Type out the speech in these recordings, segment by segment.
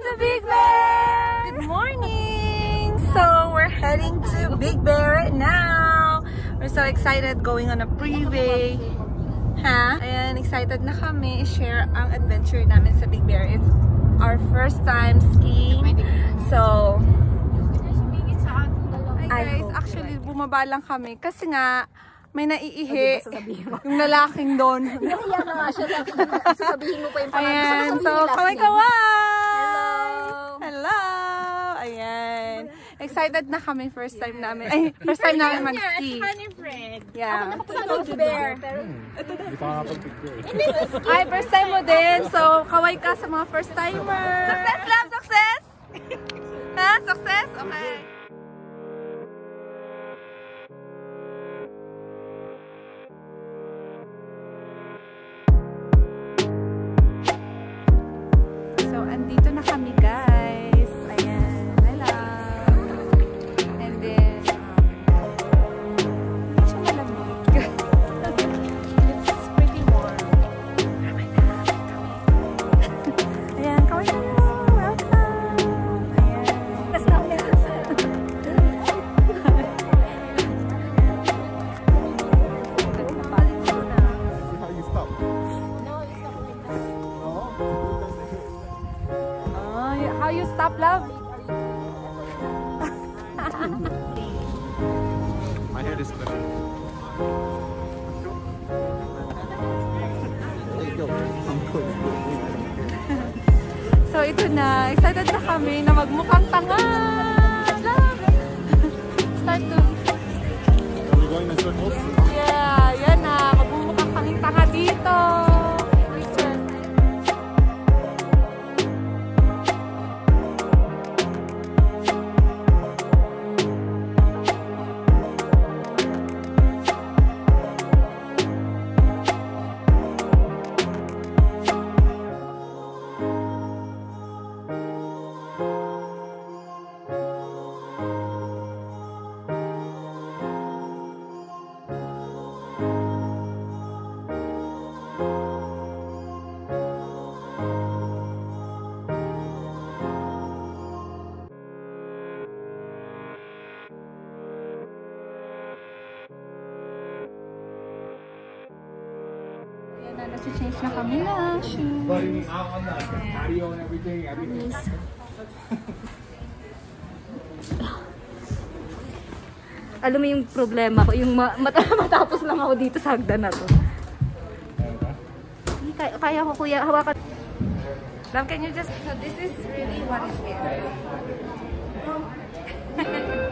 to Big Bear! Good morning! So, we're heading to Big Bear right now. We're so excited going on a freeway. Ha? Ayan, excited na kami i-share ang adventure namin sa Big Bear. It's our first time skiing. So, Hi guys, actually bumaba lang kami kasi nga may naiihi yung lalaking doon. Nahiya na nga siya. Sasabihin mo pa yung pangalan. Ayan, so kaway-kaway! Excited na kami first time namin. Ay, first time namin mag-ski. Yeah. Sa bear. Hindi pa nakapag-picture. Ay, first time mo din. So, kaway ka sa mga first timer. Success, love! Success! ha? Success? Okay. So, andito na kami, guys. Na, excited na kami na magmukhang tanga. Start to, Are we going in circles? yeah, na, nasi-change na kami na shoes. Patio and everything, everything. Alam mo yung problema ko, yung ma- mat- matapos lang ako dito sa hagdan na to. Kaya, kaya ko kuya, hawakan. Love, can you just, so this is really what it is. It's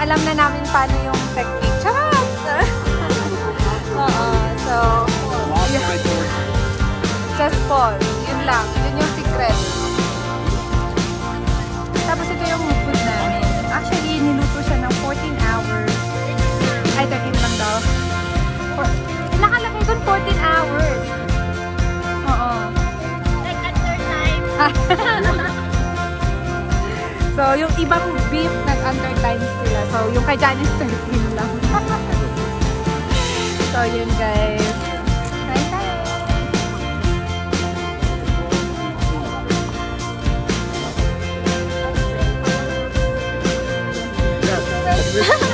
alam na namin paano yung technique. Charot! So, yun. just fall. Yun lang. Yun yung secret. Tapos ito yung food namin. Actually, niluto siya ng 14 hours. Ay, 13 lang daw. Nakalagay doon 14 hours. Oo. Like at third time. so, yung ibang beef, nag-under times sila. So, yung kay Janice, 13 lang. so, yun guys. Kain tayo. Bye!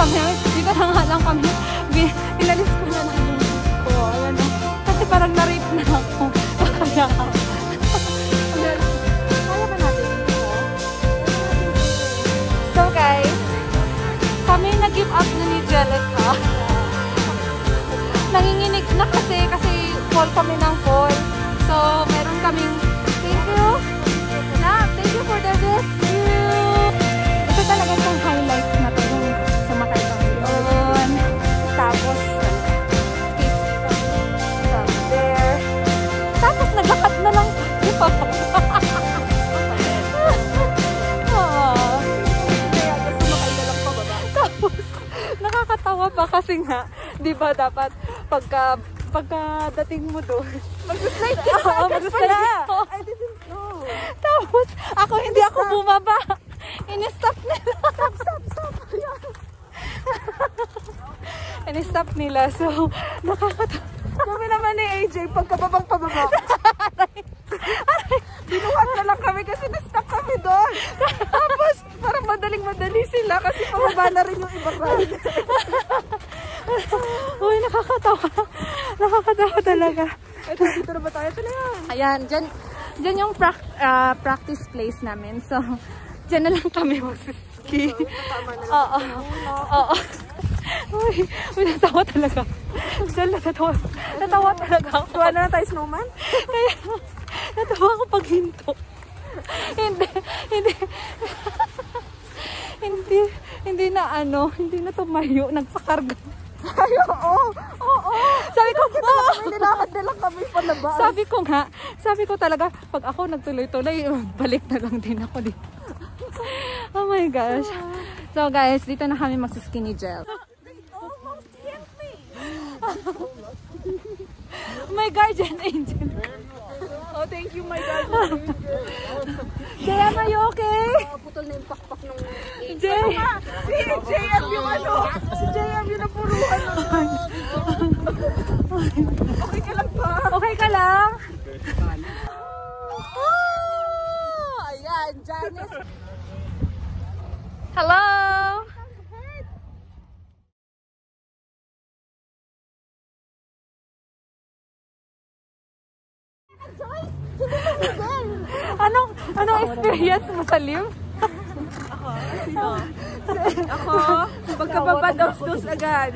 Namin, dito na nga lang kami. Pinalis ko na lang yung ko. Ayan o. Kasi parang na-rape na ako. Kaya, kaya ba natin? So guys, kami nag-give up na ni Jellica nanginginig na kasi kasi call kami ng call. So, meron kaming kasi nga, di ba dapat pagka pagkadating mo doon, mag-slide ka. Oo, mag-slide ka. I didn't know. Tapos, ako hindi ako bumaba. In-stop nila. Stop, stop, stop. In-stop nila. So, nakakatawa. Kami naman ni AJ, pagkababang pababa. Binuhat na lang kami kasi na-stuck kami doon. Tapos, parang madaling-madali sila kasi pababa na rin yung ibang ride. Nakakatawa. Nakakatawa talaga. Ito, dito na ba tayo? Ito na yan. Ayan, dyan, dyan yung prac- ah, practice place namin. So, dyan na lang kami magsiski. Oo. Oo. Uy, uy, natawa talaga. Dyan natawa. Natawa talaga ako. Tuwa na lang tayo snowman? Kaya, natawa ako pag hinto. hindi, hindi. hindi, hindi na ano, hindi na tumayo, nagpakarga. Ay, oo. Sabi ko. May nilakad na lang kami palabas. Sabi ko nga, sabi ko talaga, pag ako nagtuloy-tuloy, balik na lang din ako dito. Oh my gosh. So guys, dito na kami magsiskinny gel. my guardian angel. Oh, thank you, my God. Jay, am I okay? Putol na yung pakpak ng Jay! Si JM yung ano. Si JM yung napuruan. Okay ka lang ba? Okay ka lang? Oh, ayan, Janice. Hello! anong anong experience mo sa live? Ako, pagkababa dos-dos agad.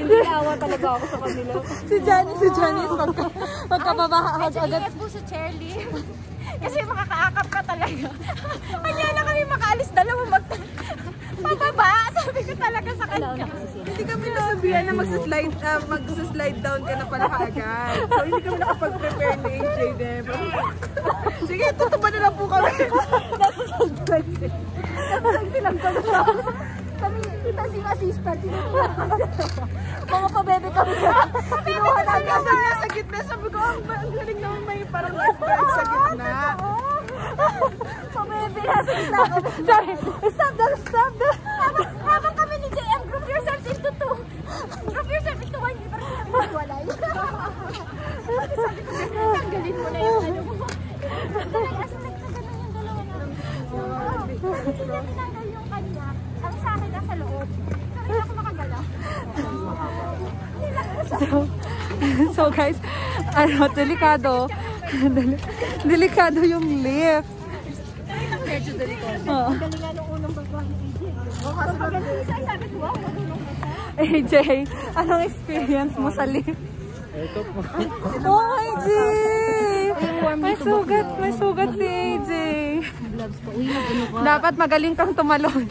Hindi awa talaga ako sa kanila. Si Janice, si Janice, pagka, pagkababa agad. po sa chairlift. Kasi makakaakap ka talaga. Kanya na kami makaalis dalawa mag... Pababa! Sabi ko talaga sa kanya. Kami nasabihan na magsaslide, uh, magsaslide down ka na pala kaagad. So, hindi kami nakapag-prepare ni AJ din. Sige, tutupan na lang po kami. Nasasag silang kami. Kami, kita si assistant. Mga pabebe kami. Kinuha namin kasi niya sa gitna. Sabi ko, ang, ang galing naman may parang lifeguard sa gitna. Pabebe, nasa gitna kami. Sorry, stop that, stop that. Habang, kami ni JM, group yourself into two. Group yourself into one. Di ba rin kami magwalay? Sabi ko, tanggalin mo na yung ano mo. Talaga, as in, nagkaganon yung dalawa. Hindi niya tinanggal yung kanya. Ang sa akin nasa loob. So, hindi ako makagalaw. So, so guys, ano, delikado. Deli- delikado yung lift. Medyo delikado. Oo. Galing nga nung unang sabi ko, wow, matulong ka sa AJ, anong experience mo sa lift? Ito po. Oh, AJ! May sugat, may sugat si AJ. Dapat magaling kang tumalon.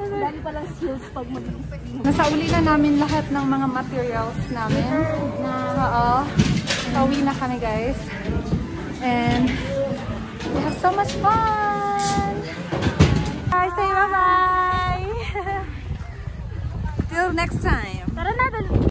Dami palang skills pag mag-ski. Nasauli na namin lahat ng mga materials namin. Na, oo. Pauwi na kami guys. And we have so much fun! Bye! Say bye-bye! Till next time!